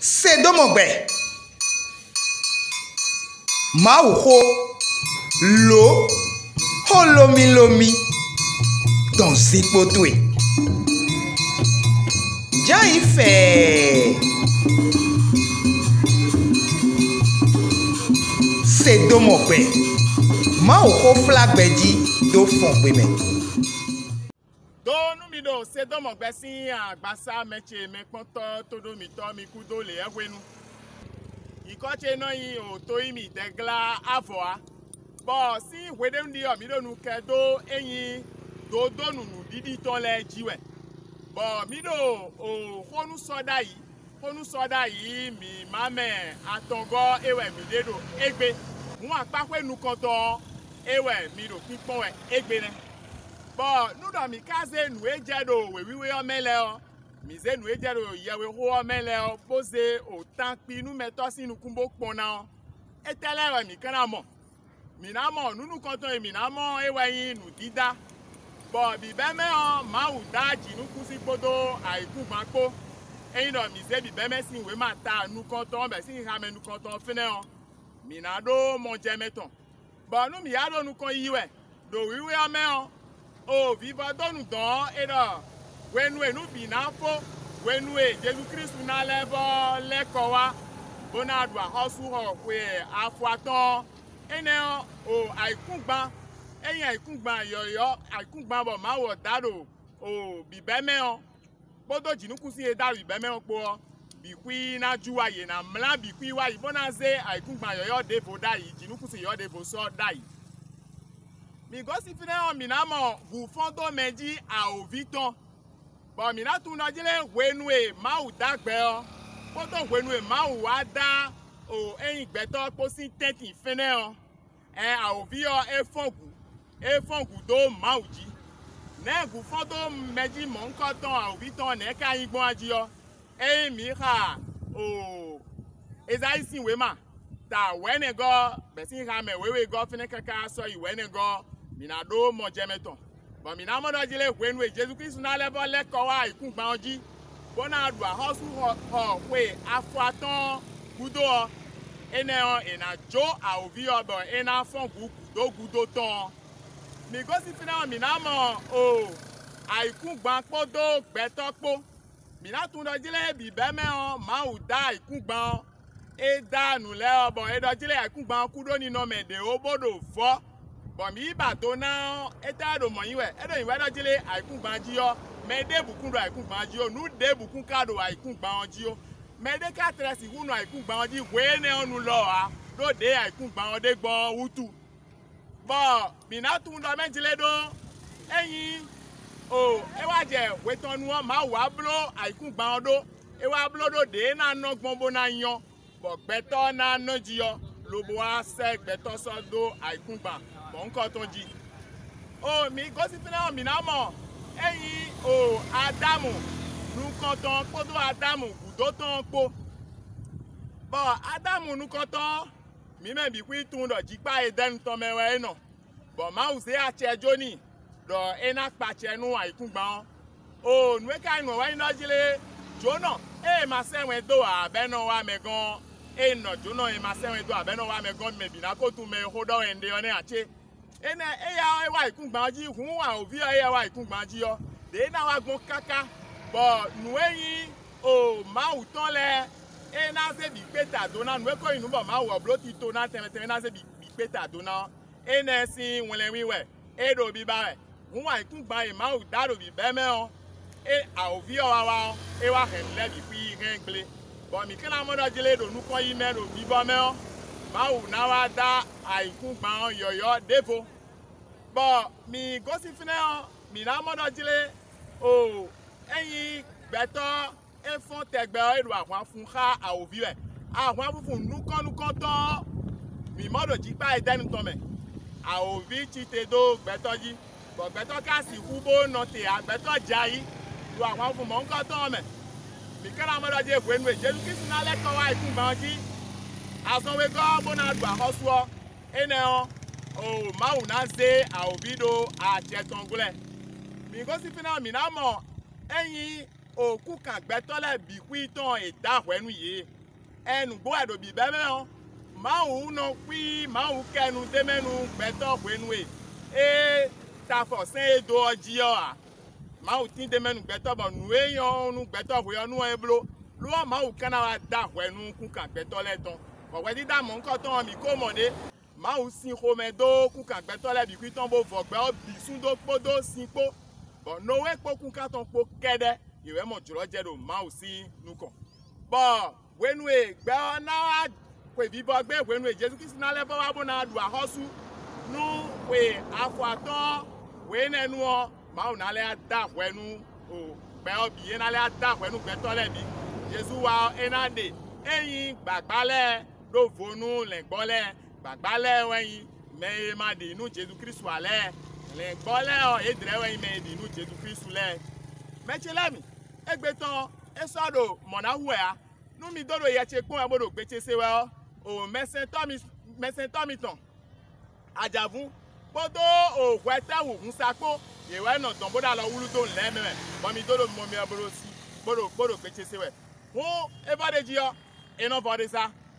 sedomogbe mawuho lo holomilomi tonzipotwe jaife sedomogbe mawuho flagbedzi do fɔgbe me mi donumido sedɔmɔgbɛsi agbasa mɛtse mɛkpɔtɔ todomitɔ mikudo le ewenu ikɔtse nɔyi o toyimi dɛgla avɔa bɔn si weɖenuɖi ɔmiɖonu kɛ do eyi dodonunu ɖiɖitɔ le dziwɛ bɔn miɖo o xɔnusɔda yi xɔnusɔda yi mi mamɛ atɔgɔ ewɛ mi de do egbe mu akpa ƒe nukɔtɔ ewɛ mi do kpikpɔwɛ egbe nɛ bɔ nuɖɔmi kaze nue dze ɖo wewiwe wɔmɛ lɛ o mize nue dze ɖo yewe ho wɔmɛ lɛ o boze o tan kpi numetɔ si nukumbo kpɔna o etɛlɛ wɛ mi kana mɔ mina mɔ nunu kɔtɔ yi mina mɔ ewɛ yi nudida bɔ bibɛ mɛ o mawu da dzinukusi kpoto ayiku gbakpo eyin dɔ mize bibɛ mɛ si nue ma ta nukɔtɔ bɛ si hame nukɔtɔ fɛnɛ o mina ɖo mɔdzɛmɛtɔ bɔ nu mi ya ɖo nukɔ yi wɛ ɖo wiwe wɔmɛ o. ovi va do nu dɔ eɖɔ wenue nu bi na ƒo wenue jesu kristu na lɛ bɔ lɛ kɔ wa bona ɖu axɔsu xɔ ƒoe aƒoatɔ ene o aikugba eyin aikugba yɔyɔ aikugba bɔ ma wɔ e da ɖo o bibɛmɛ o kpɔdo dzinukusi ye da bibɛmɛ o kpɔ bikui na ju wa yina mla bikui wa yi bona ze aikugba yɔyɔ devo da yi dzinukusi yɔ devo sɔ da yi. mingosi fina minama vufɔntɔ mɛdzi awovitɔ bɔn minatuna dzile wenue mawu dagbɛɔ kpɔtɔ wenue mawu ada o eyin gbɛtɔ kposi tɛti fina ɛ awoviyɔ efɔgu efɔgu do mawu dzi ne vufɔntɔ mɛdzi mɔnkɔtɔ awovitɔ ne ka yin gbɔn adziyɔ eyin mi xa o ezayi si wema ta wɛnɛgɔ bɛsi xame wewe gɔ fina kaka sɔ yi eh, oh. wɛnɛgɔ mina ɖo mɔdzɛmɛtɔn bɔn mina mɔdɔdzi le hoe nue jesu kristu na lɛ bɔ lɛ kɔwa iku gbawo dzi bona ɖua xɔsu xɔ xɔ hoe afɔ atɔ gudo ene yɔ ena dzo awuvi yɔ bɔ ena fɔ gu gudo gudo tɔn migosi fi na mina mɔ o àìkú gbọ́n kpó dó gbẹ́tọ́ kpó mìnàtún dọ́jílẹ̀ bìbẹ́ mẹ́wọ́n máwù dá àìkú gbọ́n é e dá nulẹ̀ ọ̀bọ̀n é e dọ́jílẹ̀ àìkú gbọ́n kú dó nínú mẹ́ẹ̀dẹ́ ó bọ́dọ̀ fọ́ bọ̀mí ìbàdó náà ẹ̀tẹ́rò mọ̀nyíwẹ̀ ẹ̀rọ ìwé ẹ̀dọ́jílé àìkúngbà jíyọ mẹ́ẹ̀dẹ́bùkún ro àìkúngbà jíyọ nùdẹ́bùkún káàdó àìkúngbà wọn jíyọ mẹ́ẹ̀dẹ́kàtẹ́rẹ́sì wúnú àìkúngbà wọn jí wẹ́ẹ́nẹ́ ọ̀nù lọ́ọ̀ha lóde àìkúngbà wọn dé gbọ́ wútu bọ́ mìnàtún lọ mẹ́jìlẹ́ dó ẹ̀yìn o ẹwàjẹ wẹ́tọ́nu wọn máa wà blo àìkúngbà wọn dó ẹwà blo lóde náà nọ gbọ́nbó náà yan bọ̀gbẹ́tọ́ náà nọ jíyọ loboa sec gbẹtọsọdo àìkúgbà mọ̀ńkọ́tọ́jì omi gosipinna minamọ ẹyin o adamu nukọtàn kpọdọ adamu gùdótàn kpọ bọ adamu nukọtàn mímẹ́bi kú itun dọ̀ jikpa edẹ́nutọ́ mẹ́wẹ́ ẹ̀nà bọ̀ mawuse atsẹ́jọ́ ni dọ̀ ẹ̀nà kpatsẹ́ nu àìkúgbà wọn o nuweka ìnùwẹ́ iná jílẹ̀ jóná ẹ̀ máa sẹ́wọ̀n do àbẹ́nà wa mẹ́gàn eno juno imasewe e do abeno wa me gon mebi ko tu me hodo ende one ache ene eya ewa ikungbaji hun wa obi eya e wa ikungbaji yo de e na wa gon kaka bo nueyi o ma uton le e na se bi peta do na nue ko inu bo ma wo blo ti to na teme teme na se bi peta do na ene si wele wiwe e do bi ba hun wa ikungba e ma u da do bi be me o e a obi o wa wa e wa hen le bi pi ren gble bɔn mi kana mɔ dɔ dzele ɖo nukɔ yi mɛ ɖo bibɔ mɛ wo mawu na wa da àìkú gbàwọn yɔyɔ débo bɔn mi gosi fi ne wo mi na mɔ dɔ dzele o eyi gbɛtɔ efɔ tɛgbɛ eɖo ahwa fún xa awovi wɛ ahwa fufu nukɔnukɔtɔ mi mɔ ɖo dzi kpa edenu tɔ mɛ awovi tsite do gbɛtɔ dzi bɔn gbɛtɔ kasi wu bo nɔ te agbɛtɔ dza yi do mikala mɔdɔdze voenue dzenu kisi na lɛ tɔwa iku gbãwo dzi azɔwe gɔ bona du akɔsɔ ene yɔ o mawu na ze awobi do atsɛtɔngblɛ migosi fina mina mɔ eyi oku kagbɛtɔ lɛ bikui tɔn eda voenu yie enugbo ɛdobi bɛmɛ yɔ mawu nɔ kpi mawu kɛnu demenu gbɛtɔ voenue e tafɔ sɛ edo ɔdzi yɔ a mawu ti deme nugbetɔ bɔ nue yɔ nugbetɔ ho yɔ nua eblo loa mawu kana wa da hɔɛ nu kuka gbetɔ lɛ tɔn wɔwɛ dida mɔ ŋkɔ tɔn mi ko mɔ de mawu si xɔmɛ do kuka gbetɔ lɛ bikui tɔn bo vɔgbɛ wo bisu do kpo do si kpo bɔn nowe kpo kuka tɔn kpo kɛ dɛ ìwé mɔ dzrɔ dze do mawu si nukɔ bɔn wenue gbɛ na wa ko ebibɔ gbɛ wenue jesu kristu na lɛ bɔ wa bo na du axɔsu nu koe afɔ atɔ mawu n'ale da aƒɔe nu o gbɛyɔ bi ye n'ale da aƒɔe nu gbɛtɔ lɛ bi yesu wa ena de eyi gbagba lɛ vonu le gbɔ lɛ gbagba lɛ wɛnyi mɛ ye ma de nu jesu kristu alɛ le gbɔ lɛ ɔ edrɛ wɛnyi mɛ de nu jesu kristu lɛ mɛtsi lɛ mi egbetɔ esɔ do mɔnawu ya nu mi do do yɛtsi kpɔn abo do se wɛ o mɛsɛntɔ mi mɛsɛntɔ mi tɔn adzavu kpoto o hɔɛtɛ wò yewa nɔ tɔn bo da lɔ wulu to lɛ mɛ mɔmi do do mɔmi boro si boro boro gbetse se wɛ wo eva de dzi yɔ enɔ vɔ